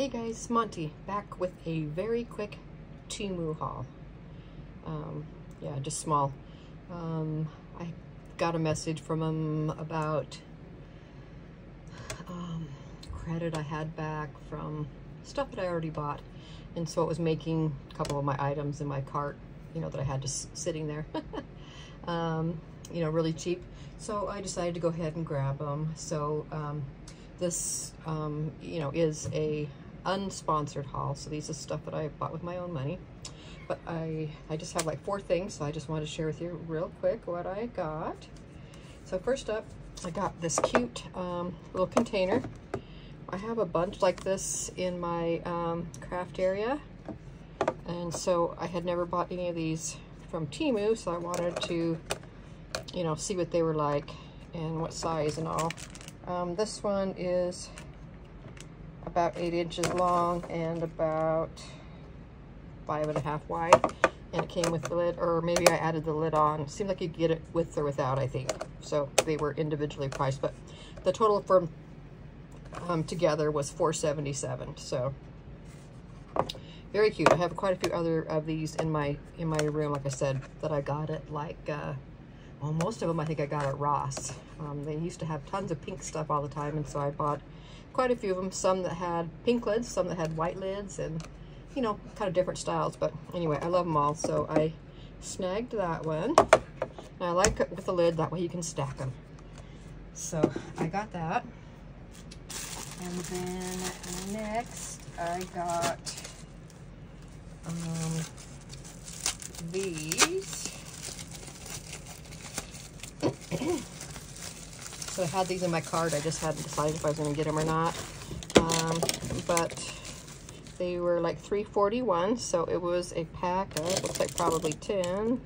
Hey guys, Monty, back with a very quick Temu haul. Um, yeah, just small. Um, I got a message from him about um, credit I had back from stuff that I already bought. And so it was making a couple of my items in my cart, you know, that I had just sitting there, um, you know, really cheap. So I decided to go ahead and grab them. So um, this, um, you know, is a unsponsored haul. So these are stuff that I bought with my own money. But I, I just have like four things, so I just wanted to share with you real quick what I got. So first up, I got this cute um, little container. I have a bunch like this in my um, craft area. And so I had never bought any of these from Temu, so I wanted to, you know, see what they were like and what size and all. Um, this one is about eight inches long and about five and a half wide. And it came with the lid, or maybe I added the lid on. Seemed like you get it with or without, I think. So they were individually priced, but the total for um, together was 477 So very cute. I have quite a few other of these in my in my room, like I said, that I got it like, uh, well, most of them I think I got at Ross. Um, they used to have tons of pink stuff all the time, and so I bought quite a few of them. Some that had pink lids, some that had white lids, and you know, kind of different styles. But anyway, I love them all. So I snagged that one. And I like it with the lid, that way you can stack them. So I got that. And then next I got um, these. So I had these in my cart. I just hadn't decided if I was going to get them or not. Um, but they were like 341 so it was a pack of, looks like probably 10,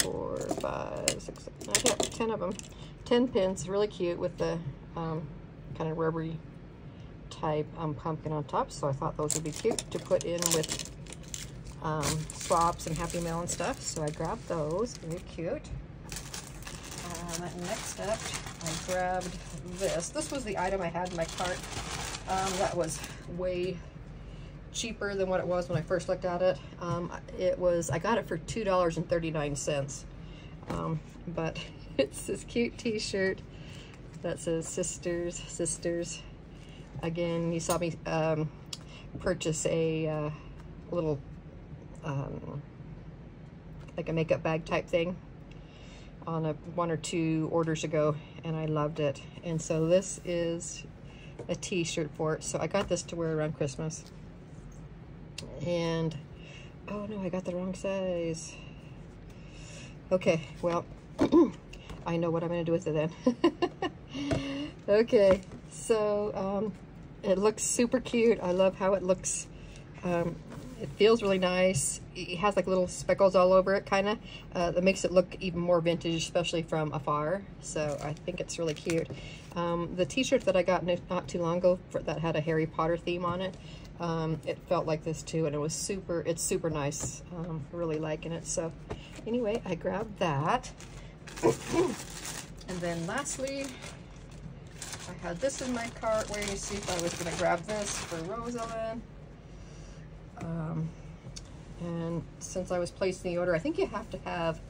4, 5, 6, 7, 10 of them. 10 pins, really cute with the um, kind of rubbery type um, pumpkin on top. So I thought those would be cute to put in with um, swaps and Happy Mail and stuff. So I grabbed those, very cute. Um, next up, I grabbed this. This was the item I had in my cart. Um, that was way cheaper than what it was when I first looked at it. Um, it was, I got it for $2.39. Um, but it's this cute t-shirt that says sisters, sisters. Again, you saw me um, purchase a uh, little, um, like a makeup bag type thing on a one or two orders ago and I loved it. And so this is a t-shirt for it. So I got this to wear around Christmas. And, oh no, I got the wrong size. Okay, well, I know what I'm gonna do with it then. okay, so um, it looks super cute. I love how it looks. Um, it feels really nice. It has like little speckles all over it, kind of. Uh, that makes it look even more vintage, especially from afar. So I think it's really cute. Um, the t-shirt that I got not too long ago for, that had a Harry Potter theme on it, um, it felt like this too, and it was super, it's super nice. Um, really liking it. So anyway, I grabbed that. and then lastly, I had this in my cart where you see if I was going to grab this for Rosalind. Um, and since I was placing the order, I think you have to have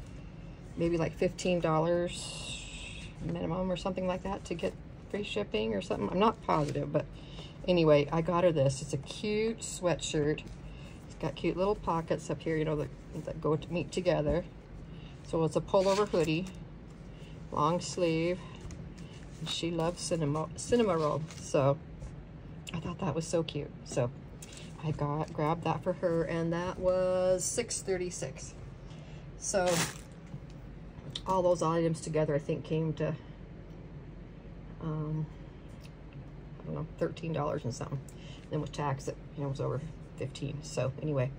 maybe like $15 minimum or something like that to get free shipping or something. I'm not positive, but anyway, I got her this. It's a cute sweatshirt. It's got cute little pockets up here, you know, that, that go to meet together. So it's a pullover hoodie, long sleeve. And she loves cinema, Cinnamoroll. So I thought that was so cute. So I got grabbed that for her and that was 636 so all those items together I think came to um, I don't know $13 and something. Then with tax it you know was over 15 so anyway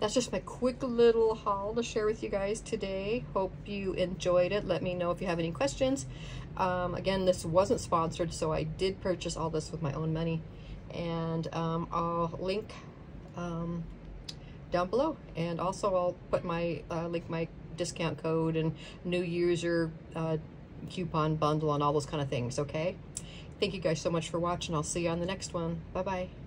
that's just my quick little haul to share with you guys today. Hope you enjoyed it. Let me know if you have any questions. Um, again this wasn't sponsored so I did purchase all this with my own money. And um, I'll link um, down below. And also I'll put my, uh, link my discount code and new user uh, coupon bundle and all those kind of things, okay? Thank you guys so much for watching. I'll see you on the next one. Bye-bye.